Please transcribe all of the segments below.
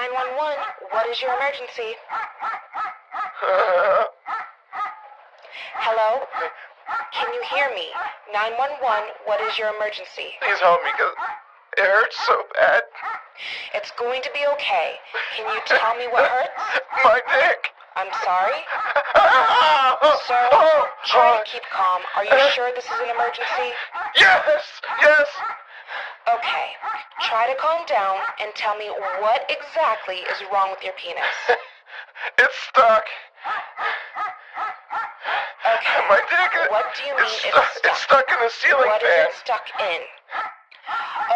911, what is your emergency? Hello? Can you hear me? 911, what is your emergency? Please help me, because it hurts so bad. It's going to be okay. Can you tell me what hurts? My dick. I'm sorry? Sir, Oh, try to keep calm. Are you sure this is an emergency? Yes, yes. Okay. Try to calm down and tell me what exactly is wrong with your penis. It's stuck. Okay. My dick. What do you mean it's it's stuck? It's stuck in the ceiling What is fan. it stuck in?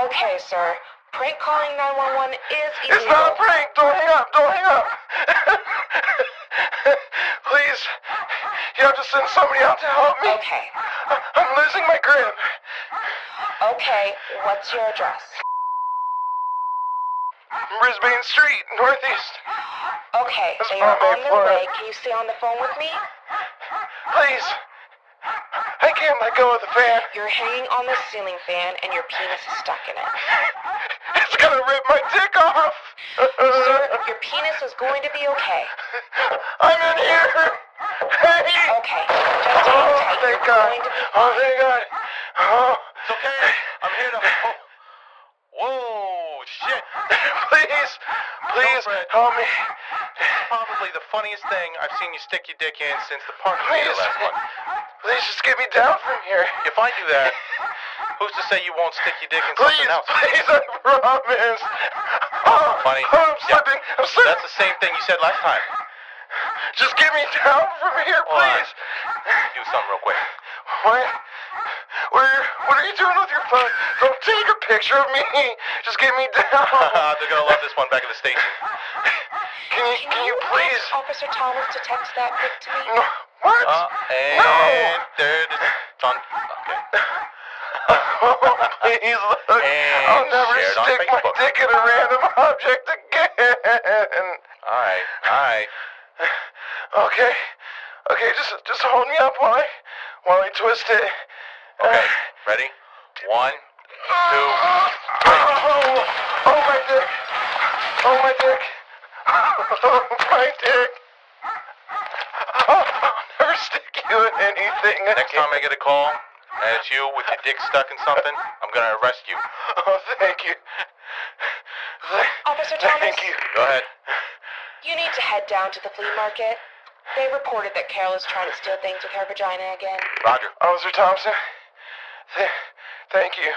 Okay, sir. Prank calling 911 is illegal. It's not a prank. Don't hang up. Don't hang up. Please, you have to send somebody out to help me. Okay. I'm losing my grip. Okay, what's your address? Brisbane Street, Northeast. Okay, they are on Florida. way. Can you stay on the phone with me? Please. I can't let go of the fan. You're hanging on the ceiling fan and your penis is stuck in it. It's gonna rip my dick off. Sir, your penis is going to be okay. I'm in here. Hey. Okay, just hang Oh, tight. thank You're God. going to be Oh, fine. thank God. Oh. It's okay. I'm here to. Oh. Whoa, shit. please, please Fred. help me. Probably the funniest thing I've seen you stick your dick in since the park Please, meter last month. please just get me down from here. If I do that, who's to say you won't stick your dick in Please, something else? please, I promise. Oh, Funny. oh, I'm Yeah. slipping. I'm slipping. That's the same thing you said last time. Just get me down from here, please. Do something real quick. What? What are, you, what are you doing with your phone? Don't take a picture of me. Just get me down. They're gonna love this one back at the station. Can you, can you please? Officer Thomas to text that pic to me? No. What? Uh, and there it is. Done. Okay. Oh, please look. And I'll never stick my dick in a random object again. All right. All right. Okay. Okay, just just hold me up while I while I twist it. Okay. Ready? One, two. Oh, oh my dick. Oh my dick. My dick. I'll never stick you in anything. Next time I get a call, and it's you with your dick stuck in something, I'm gonna arrest you. Oh, thank you. Officer Thomas? Thank you. Go ahead. You need to head down to the flea market. They reported that Carol is trying to steal things with her vagina again. Roger. Officer Thompson, th- thank you.